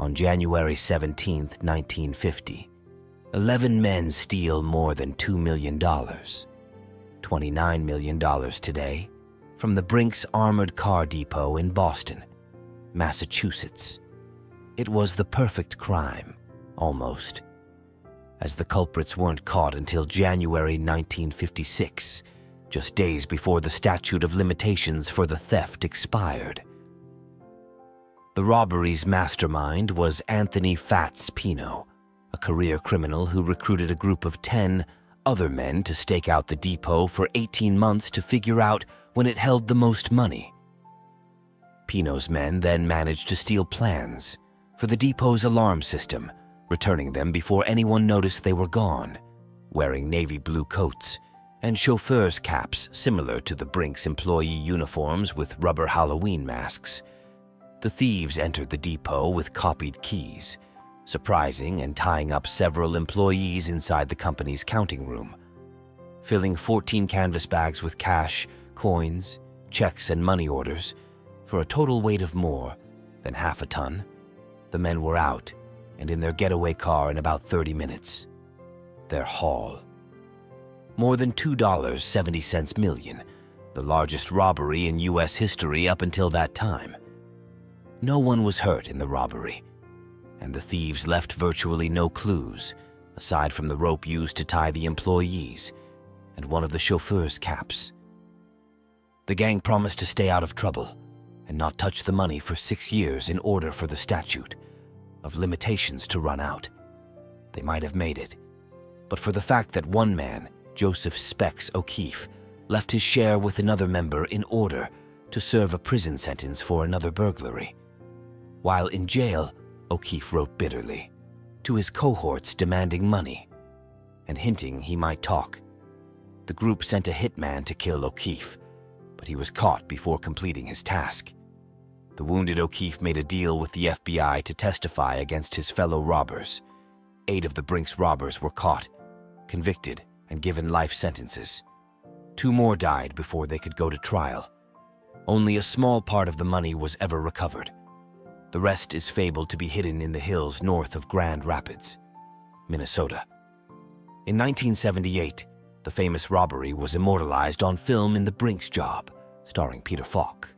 On January 17, 1950, 11 men steal more than $2 million, $29 million today, from the Brink's Armored Car Depot in Boston, Massachusetts. It was the perfect crime, almost, as the culprits weren't caught until January 1956, just days before the statute of limitations for the theft expired. The robbery's mastermind was Anthony Fats Pino, a career criminal who recruited a group of 10 other men to stake out the depot for 18 months to figure out when it held the most money. Pino's men then managed to steal plans for the depot's alarm system, returning them before anyone noticed they were gone, wearing navy blue coats and chauffeur's caps similar to the Brink's employee uniforms with rubber Halloween masks. The thieves entered the depot with copied keys, surprising and tying up several employees inside the company's counting room. Filling 14 canvas bags with cash, coins, checks, and money orders for a total weight of more than half a ton, the men were out and in their getaway car in about 30 minutes. Their haul. More than $2.70 million, the largest robbery in U.S. history up until that time. No one was hurt in the robbery, and the thieves left virtually no clues, aside from the rope used to tie the employees and one of the chauffeur's caps. The gang promised to stay out of trouble and not touch the money for six years in order for the statute of limitations to run out. They might have made it, but for the fact that one man, Joseph Specs O'Keefe, left his share with another member in order to serve a prison sentence for another burglary. While in jail, O'Keefe wrote bitterly to his cohorts demanding money and hinting he might talk. The group sent a hitman to kill O'Keefe, but he was caught before completing his task. The wounded O'Keefe made a deal with the FBI to testify against his fellow robbers. Eight of the Brink's robbers were caught, convicted, and given life sentences. Two more died before they could go to trial. Only a small part of the money was ever recovered. The rest is fabled to be hidden in the hills north of Grand Rapids, Minnesota. In 1978, the famous robbery was immortalized on film in The Brink's Job, starring Peter Falk.